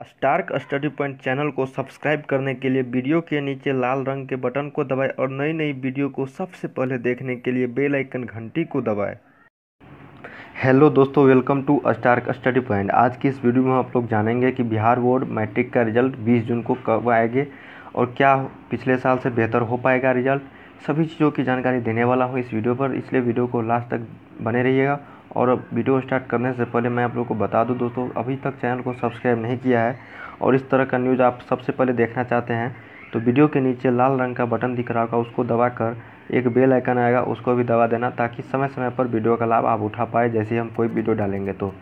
Stark study point channel को subscribe करने के लिए वीडियो के नीचे लाल रंग के बटन को दबाएँ और नई नई वीडियो को सबसे पहले देखने के लिए बेल आइकन घंटी को दबाएँ। हेलो दोस्तों welcome to Stark study point आज की इस वीडियो में आप लोग जानेंगे कि बिहार बोर्ड मैट्रिक का रिज़ल्ट 20 जून को कब आएँगे और क्या पिछले साल से बेहतर हो पाएगा रिज़ल्ट सभी चीज़ों की जानकारी देने वाला हूँ इस वीडियो पर, इसलिए वीडियो को लास्ट तक बने रहिएगा। और अब वीडियो स्टार्ट करने से पहले मैं आप लोगों को बता दूँ दोस्तों, अभी तक चैनल को सब्सक्राइब नहीं किया है और इस तरह का न्यूज़ आप सबसे पहले देखना चाहते हैं तो वीडियो के नीचे लाल रंग का बटन दिख रहा होगा, उसको दबाकर एक बेल आइकन आएगा, उसको भी दबा देना ताकि समय समय पर वीडियो का लाभ आप उठा पाए, जैसे हम कोई वीडियो डालेंगे तो।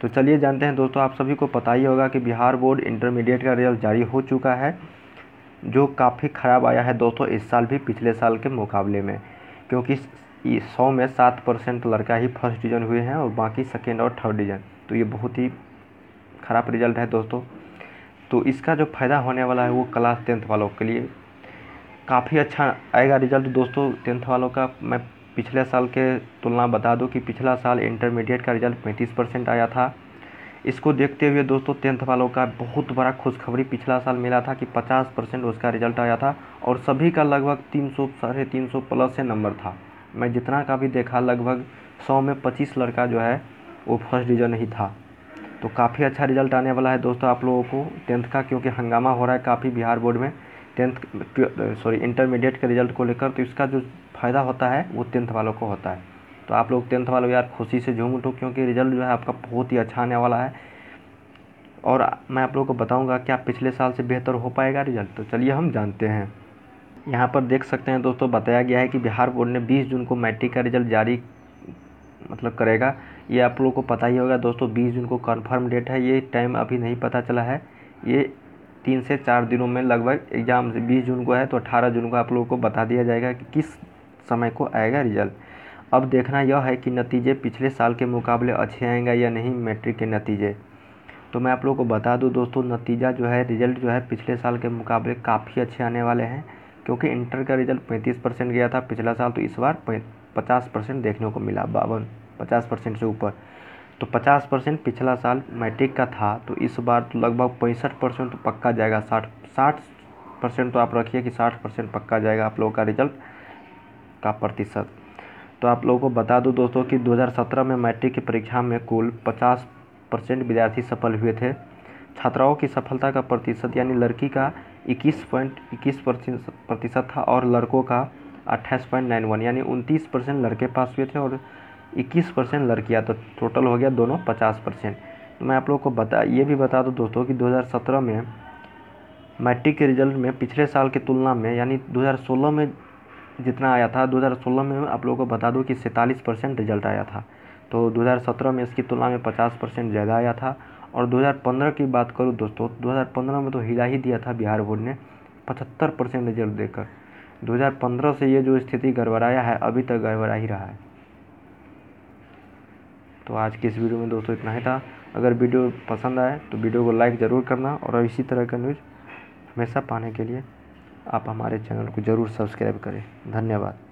तो चलिए जानते हैं दोस्तों, आप सभी को पता ही होगा कि बिहार बोर्ड इंटरमीडिएट का रिज़ल्ट जारी हो चुका है, जो काफ़ी ख़राब आया है दोस्तों, इस साल भी पिछले साल के मुकाबले में, क्योंकि सौ में सात परसेंट लड़का ही फ़र्स्ट डिवीज़न हुए हैं और बाकी सेकेंड और थर्ड डिवीज़न। तो ये बहुत ही ख़राब रिज़ल्ट है दोस्तों। तो इसका जो फ़ायदा होने वाला है वो क्लास टेंथ वालों के लिए। काफ़ी अच्छा आएगा रिज़ल्ट दोस्तों टेंथ वालों का। मैं पिछले साल के तुलना बता दूँ कि पिछला साल इंटरमीडिएट का रिज़ल्ट पैंतीस परसेंट आया था। इसको देखते हुए दोस्तों टेंथ वालों का बहुत बड़ा खुशखबरी पिछला साल मिला था कि 50 परसेंट उसका रिज़ल्ट आया था और सभी का लगभग तीन सौ, साढ़े तीन सौ प्लस से नंबर था। मैं जितना का भी देखा, लगभग सौ में पच्चीस लड़का जो है, वो फ़र्स्ट डिवीज़न ही था। तो काफ़ी अच्छा रिज़ल्ट आने वाला है दोस्तों आप लोगों को टेंथ का, क्योंकि हंगामा हो रहा है काफ़ी बिहार बोर्ड में। टेंथ सॉरी इंटरमीडिएट के रिज़ल्ट को लेकर तो इसका जो फ़ायदा होता है, वो टेंथ वालों को होता है। तो आप लोग टेंथ वालों यार खुशी से झूम उठो, क्योंकि रिज़ल्ट जो है आपका बहुत ही अच्छा आने वाला है। और मैं आप लोगों को बताऊँगा क्या पिछले साल से बेहतर हो पाएगा रिज़ल्ट तो चलिए हम जानते हैं। यहाँ पर देख सकते हैं दोस्तों, बताया गया है कि बिहार बोर्ड ने 20 जून को मैट्रिक का रिज़ल्ट जारी मतलब करेगा। ये आप लोगों को पता ही होगा दोस्तों 20 जून को कन्फर्म डेट है, ये टाइम अभी नहीं पता चला है। ये तीन से चार दिनों में लगभग एग्ज़ाम बीस जून को है तो अठारह जून को आप लोगों को बता दिया जाएगा कि किस समय को आएगा रिज़ल्ट। अब देखना यह है कि नतीजे पिछले साल के मुकाबले अच्छे आएँगे या नहीं मैट्रिक के नतीजे। तो मैं आप लोगों को बता दूँ दोस्तों, नतीजा जो है, रिज़ल्ट जो है पिछले साल के मुकाबले काफ़ी अच्छे आने वाले हैं। क्योंकि इंटर का रिज़ल्ट पैंतीस परसेंट गया था। पिछला साल तो इस बार पचास परसेंट देखने को मिला, बावन, पचास परसेंट से ऊपर। तो पचास परसेंट पिछला साल मैट्रिक का था तो इस बार तो लगभग पैंसठ परसेंट तो पक्का जाएगा। साठ साठ परसेंट तो आप रखिए कि साठ परसेंट पक्का जाएगा आप लोगों का रिज़ल्ट का प्रतिशत। तो आप लोगों को बता दूँ दोस्तों कि 2017 में मैट्रिक की परीक्षा में कुल 50 परसेंट विद्यार्थी सफल हुए थे। छात्राओं की सफलता का प्रतिशत यानी लड़की का इक्कीस पॉइंट इक्कीस प्रतिशत था और लड़कों का अट्ठाईस पॉइंट नाइन वन यानी उनतीस परसेंट लड़के पास हुए थे और इक्कीस परसेंट लड़कियाँ तो टोटल हो गया दोनों पचास परसेंट तो मैं आप लोग को बता, ये भी बता दूँ दोस्तों कि 2017 में मैट्रिक के रिज़ल्ट में पिछले साल की तुलना में यानी 2016 में जितना आया था 2016 में आप लोगों को बता दूँ कि सैंतालीस परसेंट रिज़ल्ट आया था। तो 2017 में इसकी तुलना में 50 परसेंट ज़्यादा आया था और 2015 की बात करूँ दोस्तों 2015 में तो हिला ही दिया था बिहार बोर्ड ने, पचहत्तर परसेंट रिज़ल्ट देकर। 2015 से ये जो स्थिति गड़बड़ाया है, अभी तक गड़बड़ा ही रहा है। तो आज की इस वीडियो में दोस्तों इतना ही था। अगर वीडियो पसंद आए तो वीडियो को लाइक ज़रूर करना और इसी तरह का न्यूज़ हमेशा पाने के लिए आप हमारे चैनल को ज़रूर सब्सक्राइब करें। धन्यवाद।